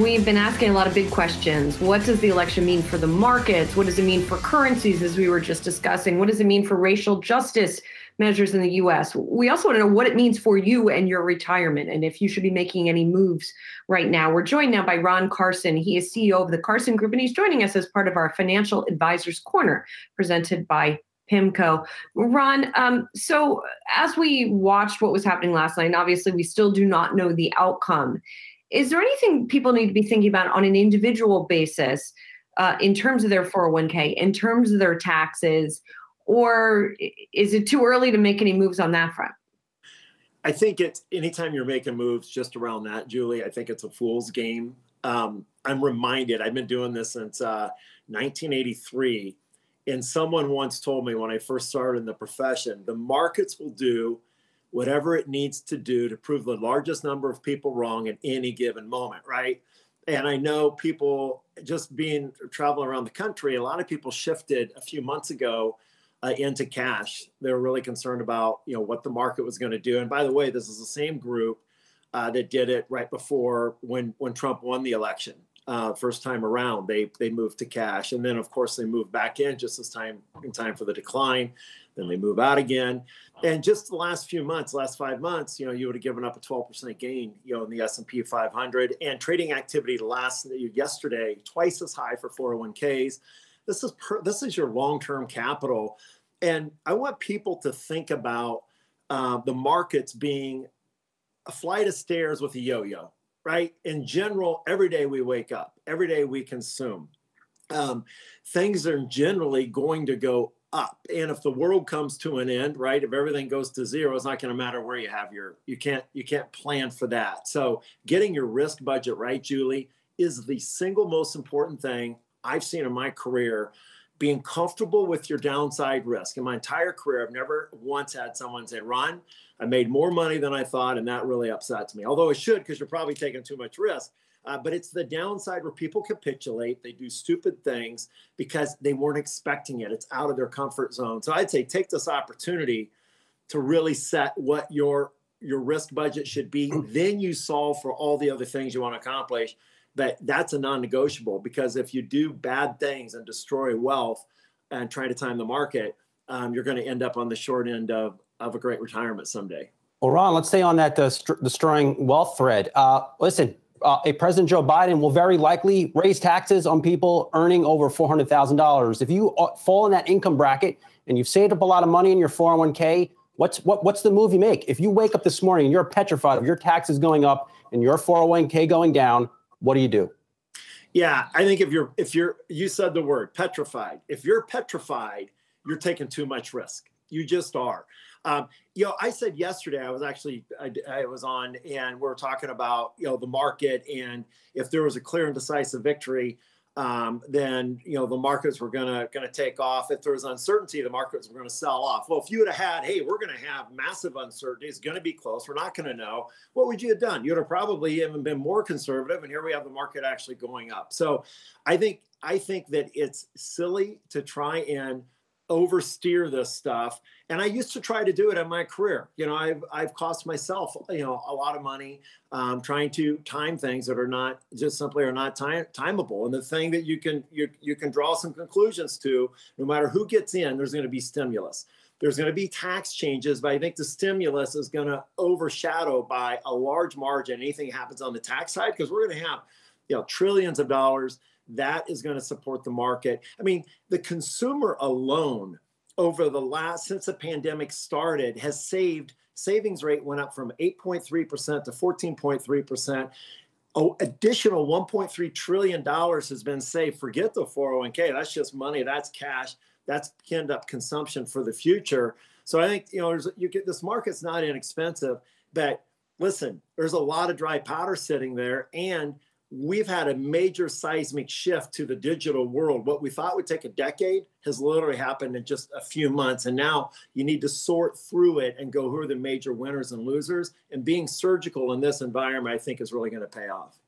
We've been asking a lot of big questions. What does the election mean for the markets? What does it mean for currencies, as we were just discussing? What does it mean for racial justice measures in the US? We also want to know what it means for you and your retirement and if you should be making any moves right now. We're joined now by Ron Carson. He is CEO of the Carson Group, and he's joining us as part of our Financial Advisors Corner presented by PIMCO. Ron, um, so as we watched what was happening last night, obviously we still do not know the outcome. Is there anything people need to be thinking about on an individual basis uh, in terms of their 401k, in terms of their taxes, or is it too early to make any moves on that front? I think it's anytime you're making moves just around that, Julie, I think it's a fool's game. Um, I'm reminded, I've been doing this since uh, 1983. And someone once told me when I first started in the profession, the markets will do whatever it needs to do to prove the largest number of people wrong at any given moment, right? And I know people just being traveling around the country, a lot of people shifted a few months ago uh, into cash. They were really concerned about, you know, what the market was going to do. And by the way, this is the same group uh, that did it right before when when Trump won the election uh, first time around. They they moved to cash, and then of course they moved back in just as time in time for the decline. Then they move out again, and just the last few months, last five months, you know, you would have given up a 12% gain, you know, in the S&P 500, and trading activity last yesterday twice as high for 401ks. This is per, this is your long-term capital, and I want people to think about uh, the markets being a flight of stairs with a yo-yo right? In general, every day we wake up, every day we consume. Um, things are generally going to go up. And if the world comes to an end, right, if everything goes to zero, it's not going to matter where you have your you can't you can't plan for that. So getting your risk budget right, Julie, is the single most important thing I've seen in my career. Being comfortable with your downside risk. In my entire career, I've never once had someone say, Ron, I made more money than I thought, and that really upsets me. Although it should, because you're probably taking too much risk. Uh, but it's the downside where people capitulate, they do stupid things because they weren't expecting it. It's out of their comfort zone. So I'd say take this opportunity to really set what your your risk budget should be. then you solve for all the other things you want to accomplish. But that's a non-negotiable because if you do bad things and destroy wealth and try to time the market, um, you're going to end up on the short end of of a great retirement someday. Well, Ron, let's stay on that uh, st- destroying wealth thread. Uh, listen, uh, a President Joe Biden will very likely raise taxes on people earning over $400,000. If you uh, fall in that income bracket and you've saved up a lot of money in your 401k, what's what, what's the move you make? If you wake up this morning and you're petrified of your taxes going up and your 401k going down, what do you do? Yeah, I think if you're if you're you said the word petrified. If you're petrified, you're taking too much risk. You just are. Um, you know, I said yesterday, I was actually, I, I, was on and we are talking about, you know, the market and if there was a clear and decisive victory, um, then, you know, the markets were gonna, gonna take off. If there was uncertainty, the markets were gonna sell off. Well, if you would have had, hey, we're gonna have massive uncertainty, it's gonna be close, we're not gonna know, what would you have done? You'd have probably even been more conservative and here we have the market actually going up. So I think, I think that it's silly to try and oversteer this stuff. And i used to try to do it in my career. You know i've i've cost myself you know a lot of money um, trying to time things that are not just simply are not time timeable. And the thing that you can you, you can draw some conclusions to no matter who gets in there's going to be stimulus. There's going to be tax changes but i think the stimulus is going to overshadow by a large margin anything happens on the tax side because we're going to have you know trillions of dollars that is going to support the market. I mean, the consumer alone over the last since the pandemic started has saved savings rate went up from 8.3% to 14.3%. Oh, additional 1.3 trillion dollars has been saved. Forget the 401k. That's just money. That's cash. That's pinned up consumption for the future. So I think you know you get this market's not inexpensive, but listen, there's a lot of dry powder sitting there, and we've had a major seismic shift to the digital world. What we thought would take a decade has literally happened in just a few months. And now you need to sort through it and go who are the major winners and losers. And being surgical in this environment, I think, is really going to pay off.